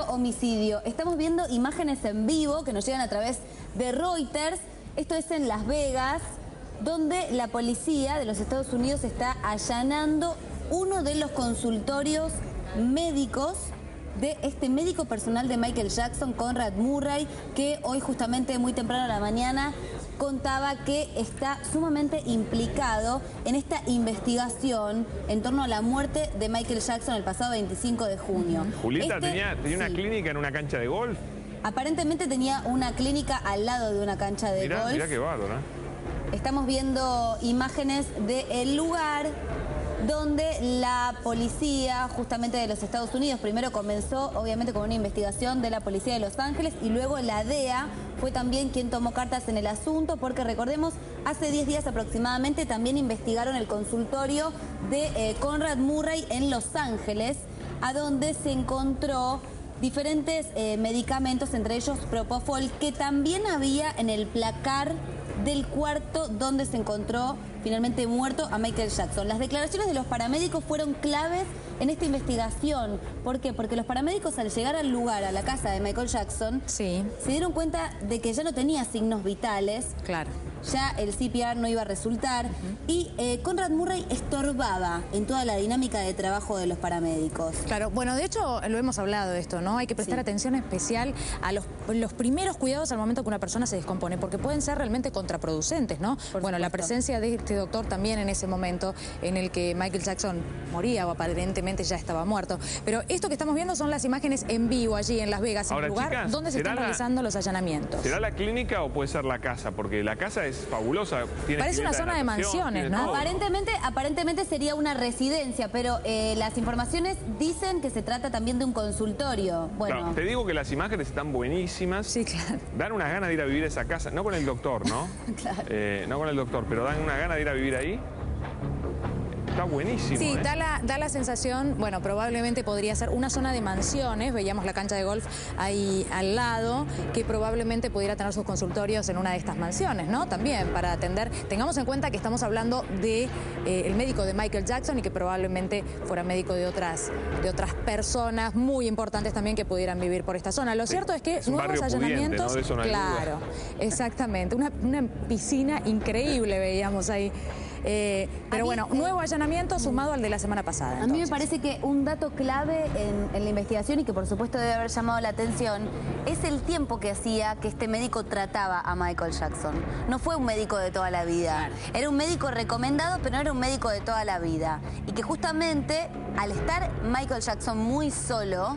homicidio. Estamos viendo imágenes en vivo que nos llegan a través de Reuters. Esto es en Las Vegas, donde la policía de los Estados Unidos está allanando uno de los consultorios médicos de este médico personal de Michael Jackson, Conrad Murray, que hoy justamente muy temprano a la mañana contaba que está sumamente implicado en esta investigación en torno a la muerte de Michael Jackson el pasado 25 de junio. Julieta Este- tenía, tenía una clínica en una cancha de golf. Aparentemente tenía una clínica al lado de una cancha de Mirá, golf. mirá qué bárbaro, ¿eh? Estamos viendo imágenes del lugar donde la policía justamente de los Estados Unidos primero comenzó obviamente con una investigación de la policía de Los Ángeles y luego la DEA fue también quien tomó cartas en el asunto porque recordemos hace 10 días aproximadamente también investigaron el consultorio de eh, Conrad Murray en Los Ángeles a donde se encontró diferentes eh, medicamentos, entre ellos Propofol, que también había en el placar del cuarto donde se encontró finalmente muerto a Michael Jackson. Las declaraciones de los paramédicos fueron claves en esta investigación. ¿Por qué? Porque los paramédicos al llegar al lugar, a la casa de Michael Jackson, Sí, se dieron cuenta de que ya no tenía signos vitales, claro. Ya el CPR no iba a resultar y eh, Conrad Murray estorbaba en toda la dinámica de trabajo de los paramédicos. Claro, bueno, de hecho lo hemos hablado de esto, ¿no? Hay que prestar Sí. atención especial a los, los primeros cuidados al momento que una persona se descompone, porque pueden ser realmente contraproducentes, ¿no? bueno, la presencia de este doctor también en ese momento en el que Michael Jackson moría o aparentemente ya estaba muerto. Pero esto que estamos viendo son las imágenes en vivo allí en Las Vegas, en el lugar chicas, donde se ¿será están la- realizando los allanamientos. ¿Será la clínica o puede ser la casa? Porque la casa es fabulosa. Tiene Parece una zona de mansiones, ¿no? todo. Aparentemente, aparentemente sería una residencia, pero eh, las informaciones dicen que se trata también de un consultorio. Bueno, Claro, te digo que las imágenes están buenísimas. Sí, claro. Dan unas ganas de ir a vivir a esa casa. No con el doctor, ¿no? Eh, no con el doctor, pero dan una gana de ir a vivir ahí. Está buenísimo. Sí, ¿eh? da la, da la sensación, bueno, probablemente podría ser una zona de mansiones, veíamos la cancha de golf ahí al lado, que probablemente pudiera tener sus consultorios en una de estas mansiones, ¿no? También para atender, tengamos en cuenta que estamos hablando de eh, el médico de Michael Jackson y que probablemente fuera médico de otras, de otras personas muy importantes también que pudieran vivir por esta zona. Lo Sí, cierto es que es nuevos pudiente, allanamientos, claro, exactamente, una, una piscina increíble veíamos ahí. Eh, pero mí, bueno, nuevo allanamiento sumado al de la semana pasada. a mí me parece que un dato clave en, en la investigación y que por supuesto debe haber llamado la atención es el tiempo que hacía que este médico trataba a Michael Jackson. No fue un médico de toda la vida. Era un médico recomendado, pero no era un médico de toda la vida. Y que justamente al estar Michael Jackson muy solo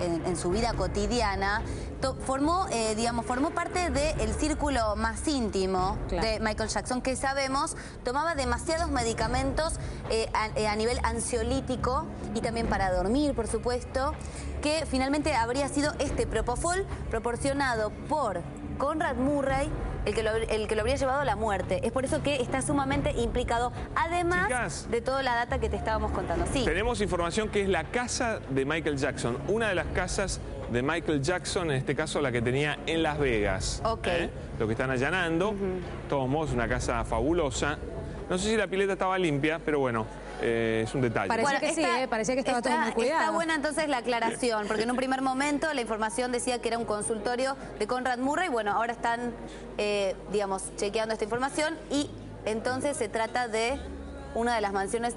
en, en su vida cotidiana, to- formó, eh, digamos, formó parte del círculo más íntimo Claro. de Michael Jackson, que sabemos tomaba demasiados medicamentos eh, a, eh, a nivel ansiolítico y también para dormir, por supuesto, que finalmente habría sido este Propofol proporcionado por Conrad Murray, el que, lo, el que lo habría llevado a la muerte. Es por eso que está sumamente implicado, además Chicas. de toda la data que te estábamos contando. Sí. Tenemos información que es la casa de Michael Jackson, una de las casas de Michael Jackson, en este caso la que tenía en Las Vegas. Ok. ¿eh? Lo que están allanando, de todos modos, una casa fabulosa. No sé si la pileta estaba limpia, pero bueno, eh, es un detalle. Parecía que sí, ¿eh? Parecía que estaba todo muy cuidado. Está buena entonces la aclaración, porque en un primer momento la información decía que era un consultorio de Conrad Murray. Bueno, ahora están, eh, digamos, chequeando esta información y entonces se trata de una de las mansiones